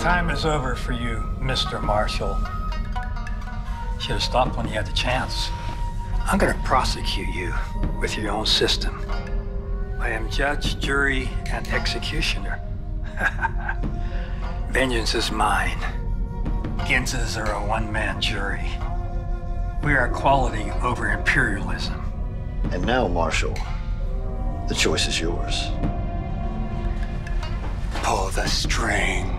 Time is over for you, Mr. Marshall. Should have stopped when you had the chance. I'm gonna prosecute you with your own system. I am judge, jury, and executioner. Vengeance is mine. Ginzes are a one-man jury. We are equality over imperialism. And now, Marshal, the choice is yours. Pull the string.